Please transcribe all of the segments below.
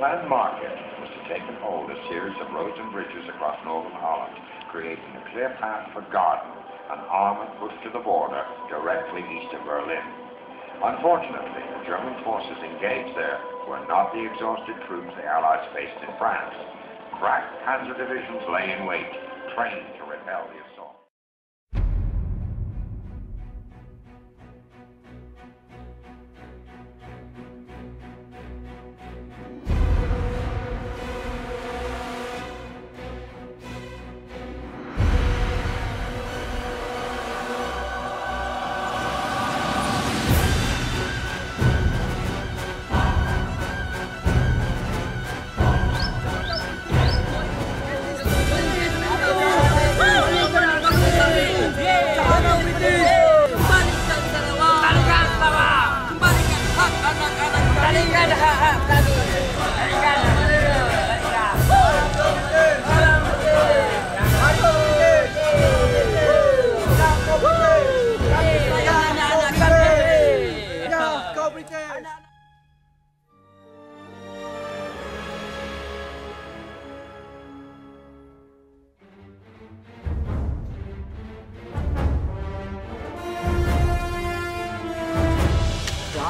target was to take and hold a series of roads and bridges across northern Holland, creating a clear path for Garden, an armored push to the border directly east of Berlin. Unfortunately, the German forces engaged there were not the exhausted troops the Allies faced in France. Crack panzer divisions lay in wait, trained to repel the assault.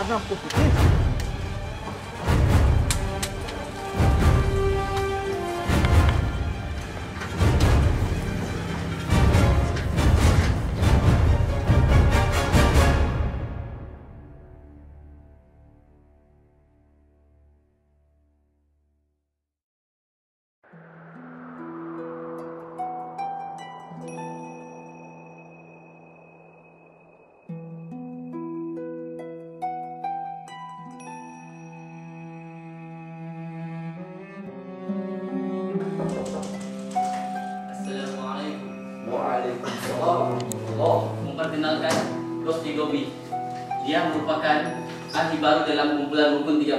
razão por isso? Gobi. Dia merupakan ahli baru dalam kumpulan rukun 13.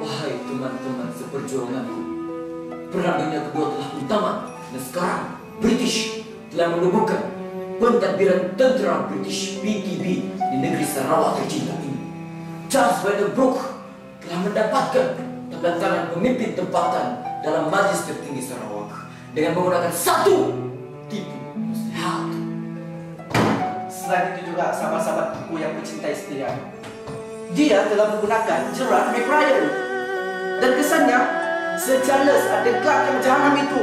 Wahai teman-teman seperjuanganku, perang dunia kedua telah utama dan sekarang British telah menubuhkan pentadbiran tentera British PTB di negeri Sarawak tercinta. Charles Vandenbroek telah mendapatkan tanda pemimpin tempatan dalam majlis tertinggi Sarawak dengan menggunakan satu tipu muslihat. Selain itu juga sahabat-sahabat buku yang mencintai setia. Dia telah menggunakan Gerard McBrien. Dan kesannya, kelak yang jahanam itu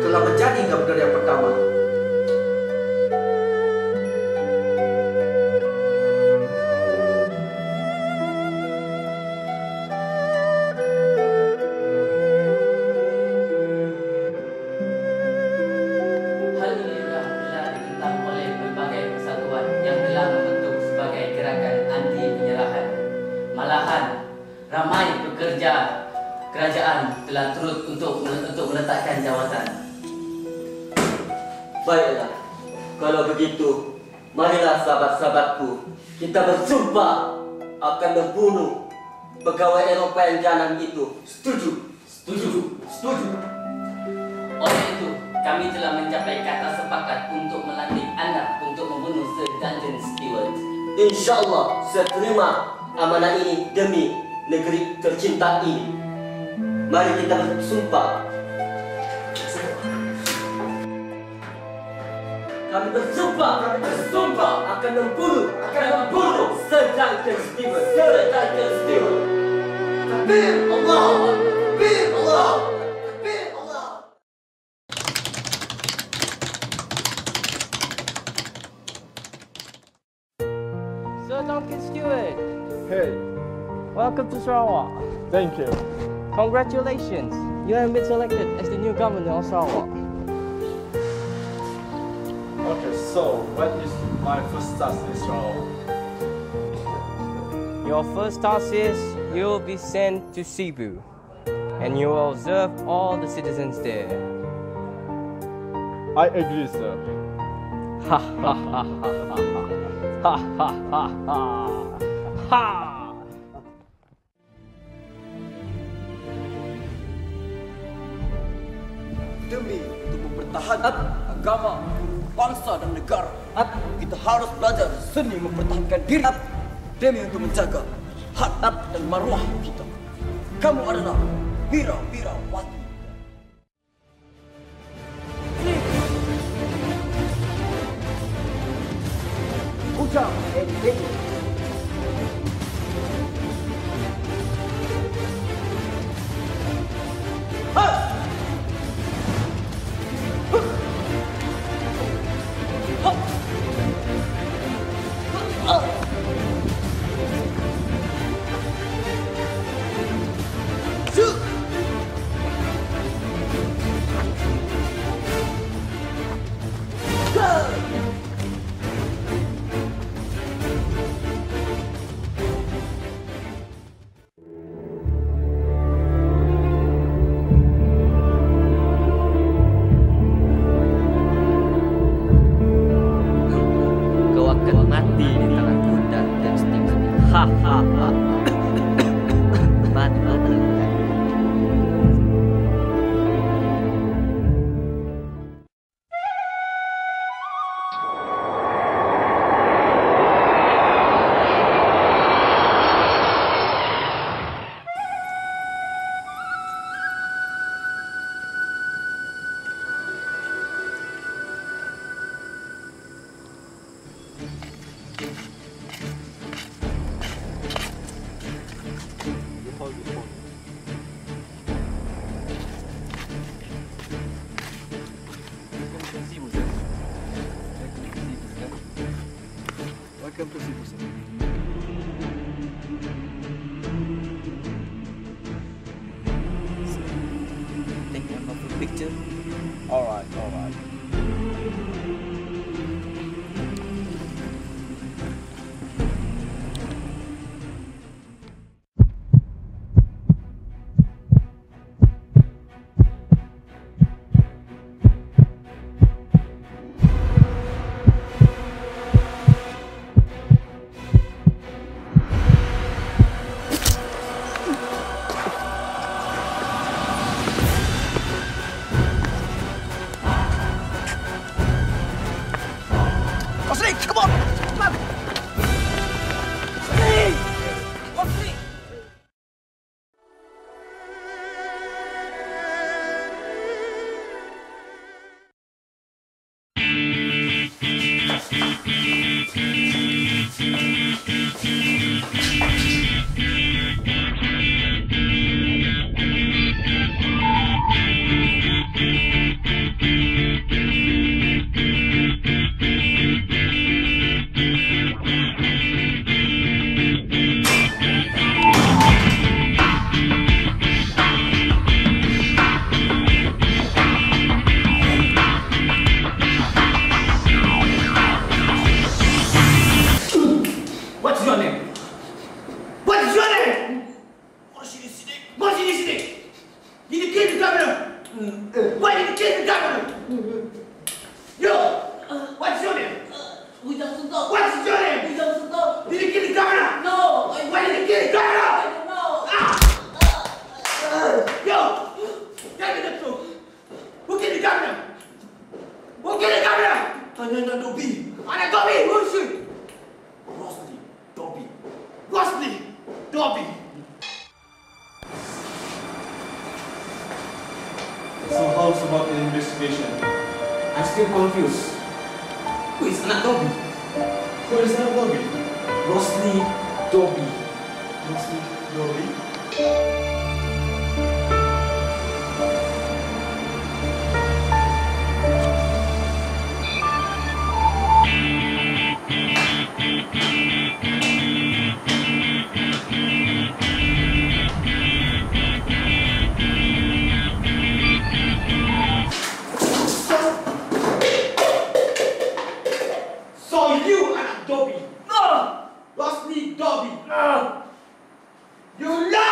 telah menjadi gubernur yang kerajaan telah turut untuk untuk meletakkan jawatan. Baiklah, kalau begitu, marilah sahabat-sahabatku, kita bersumpah akan membunuh pegawai Eropa yang jalan itu. Setuju? Setuju? Setuju. Oleh itu, kami telah mencapai kata sepakat untuk melantik anda untuk membunuh Sir Dungeon Stewart. Insya Allah, saya terima amanah ini demi negeri tercinta ini. Mari kita bersumpah. Kami bersumpah, kami bersumpah akan membunuh, akan membunuh Sir Duncan Stewart, Sir Duncan Stewart. Takbir Allah, takbir Allah, takbir Allah. Sir Duncan Stewart, Hey, welcome to Sarawak. thank you. Congratulations, you have been selected as the new governor of Sarawak. Okay, so what is my first task in Sarawak? Your first task is you will be sent to Cebu, and you will observe all the citizens there. I agree, sir. Ha ha ha ha ha ha ha ha ha ha. Demi untuk mempertahankan agama, bangsa dan negara. Kita harus belajar seni mempertahankan diri demi untuk menjaga harkat dan maruah kita. Kamu adalah bira-bira wati. Ujang Ending. tiilitalon kunnan tästä. Ha ha ha. Mat, mat, mat. quelques épisodes. Thinking of picture. All right, all right. Dobby, dobi. Ana dobi, munshi. Rosli, dobi. Rosli, dobi. So how's about the investigation? I'm still confused. Who is Dobby? Uh, you love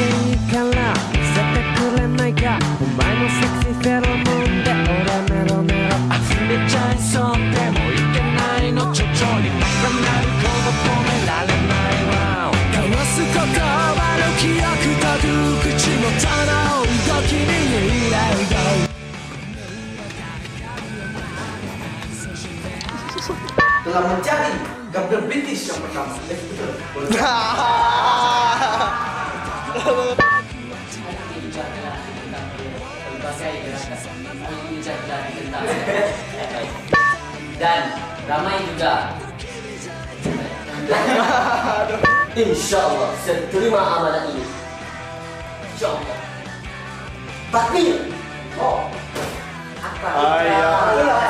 にから見せてくれないか？お前のセクシーフェロモンで俺メロメロ。集めちゃいそうでもいけないのちょに。ななる止められない。わ交わす言葉の記憶ぐ口も動きにれる。Gerakan. Dan ramai juga InsyaAllah saya terima amanah ini. InsyaAllah. Takbir. Oh. Apa? Ayah.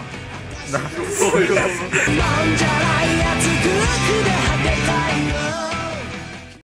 なんじゃないやつ空気で果てたいの。